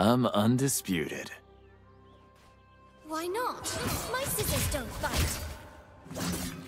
I'm undisputed. Why not? My scissors don't bite.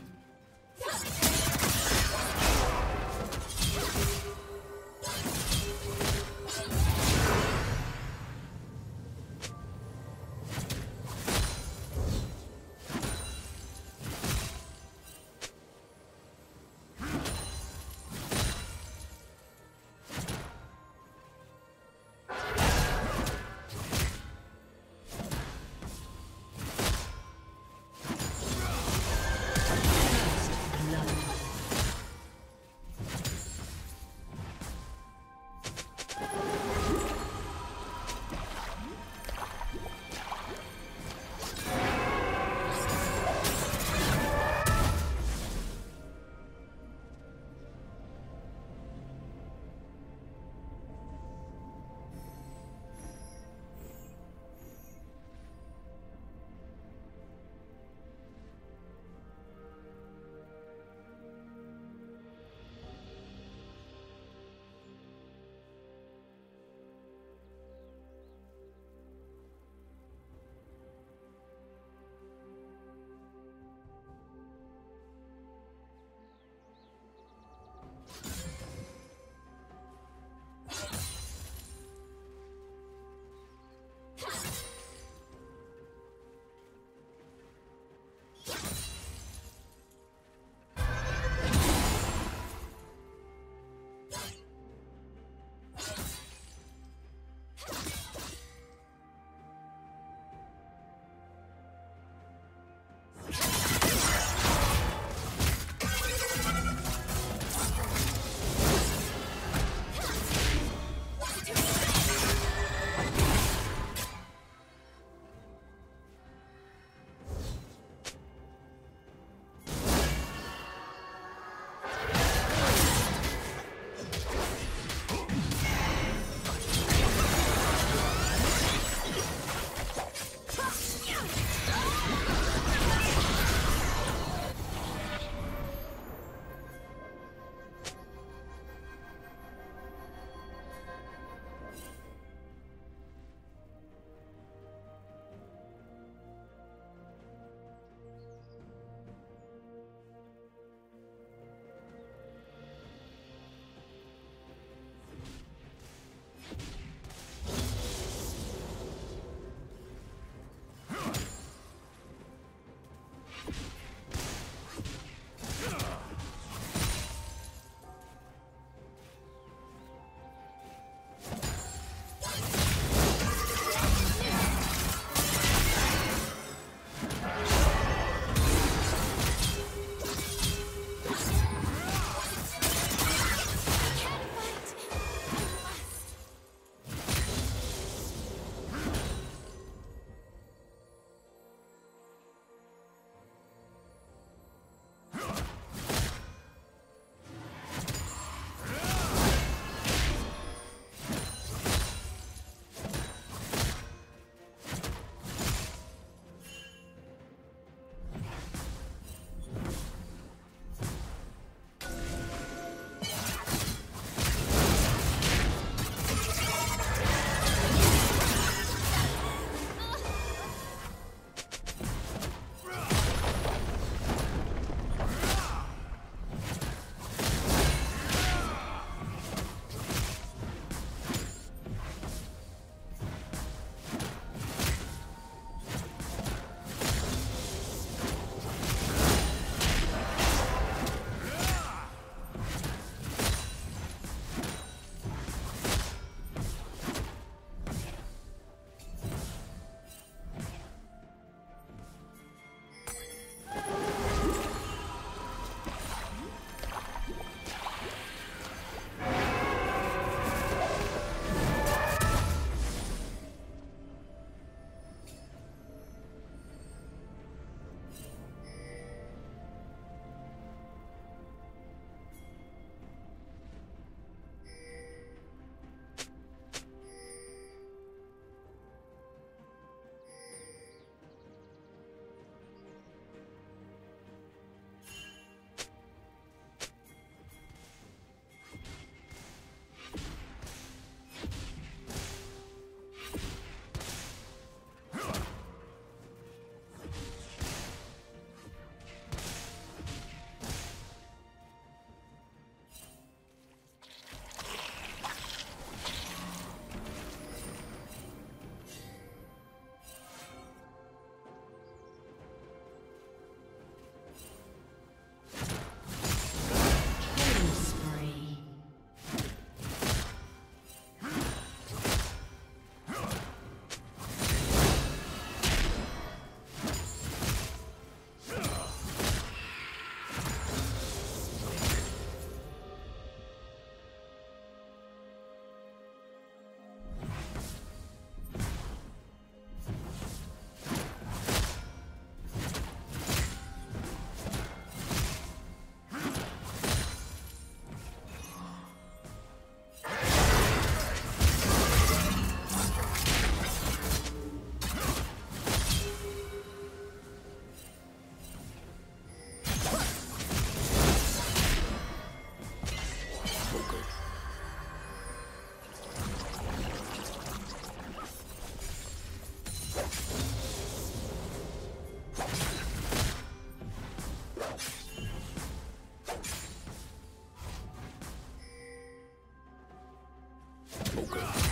そか。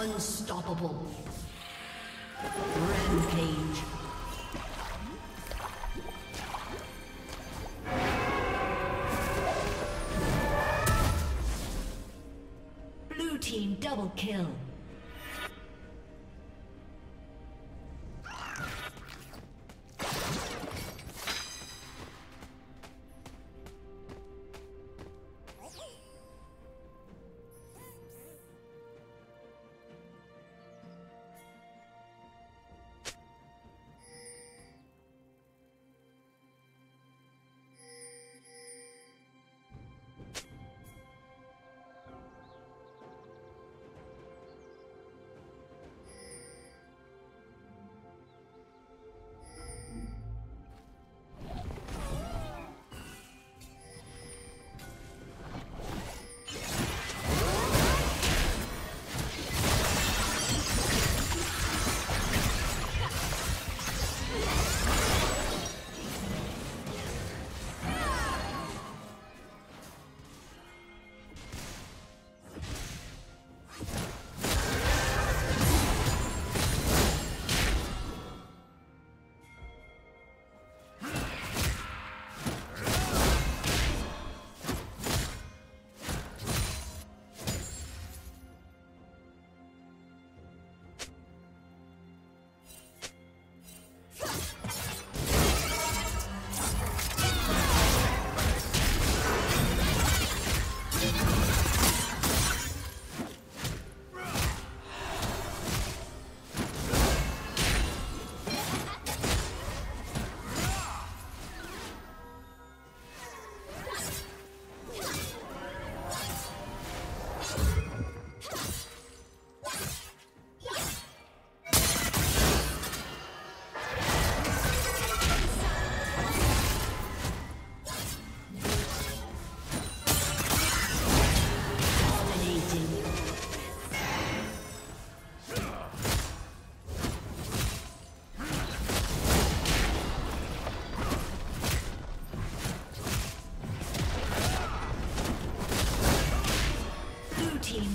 Unstoppable. Rampage.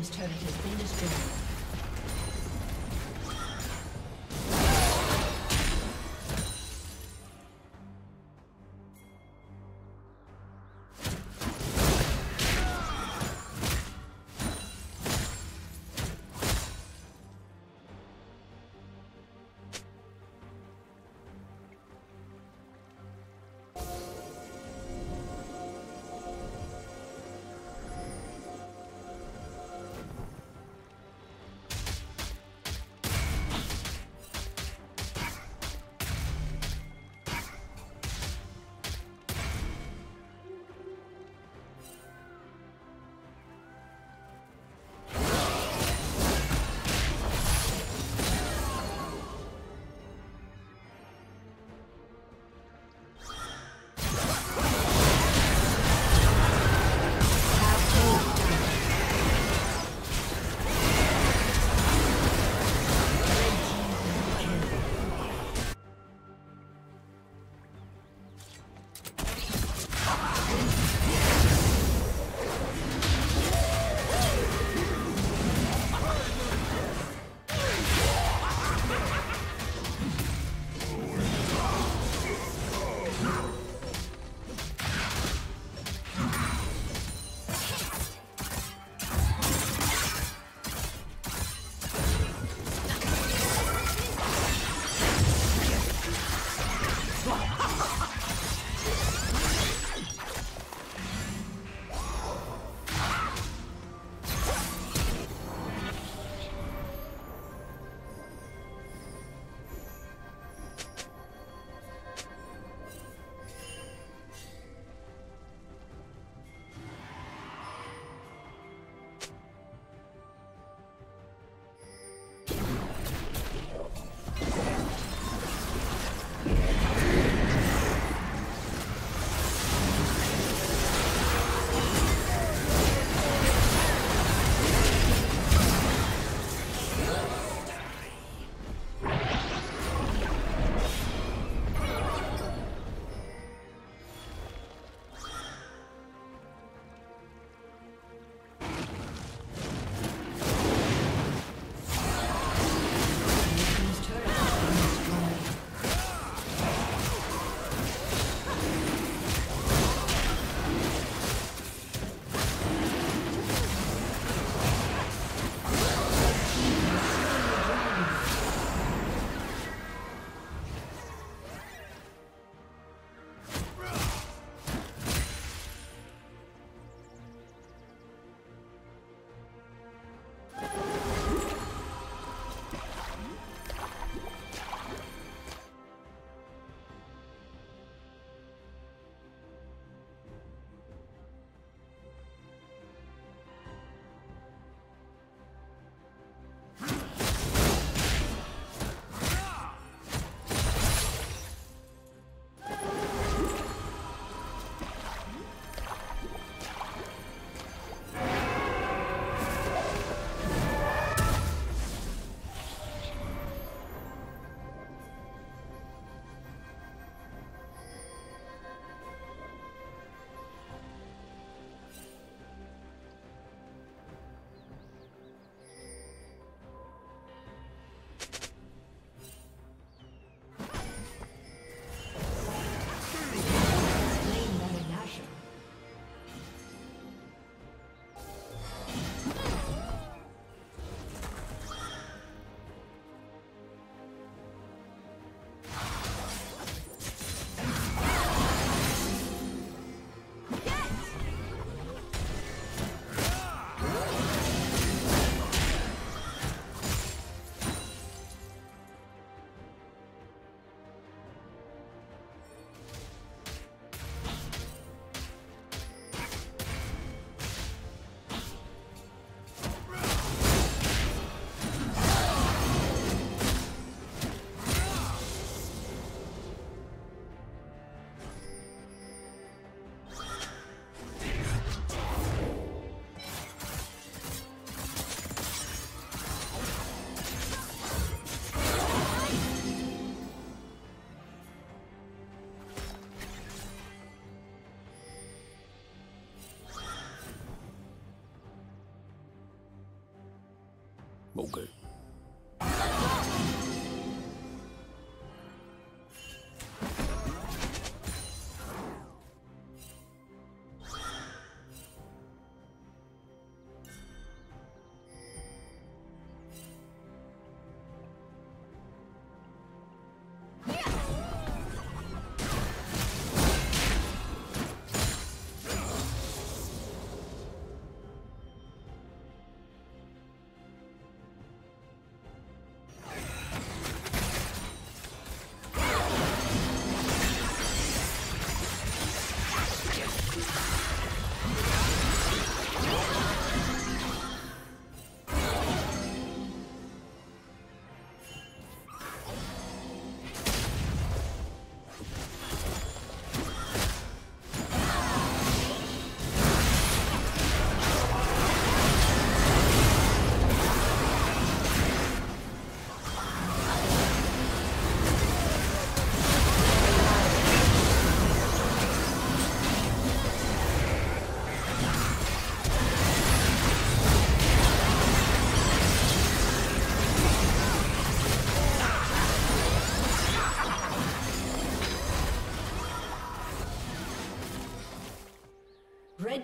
Team's turret